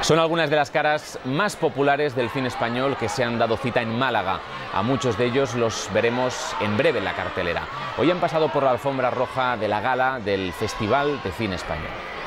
Son algunas de las caras más populares del cine español que se han dado cita en Málaga. A muchos de ellos los veremos en breve en la cartelera. Hoy han pasado por la alfombra roja de la gala del Festival de Cine Español.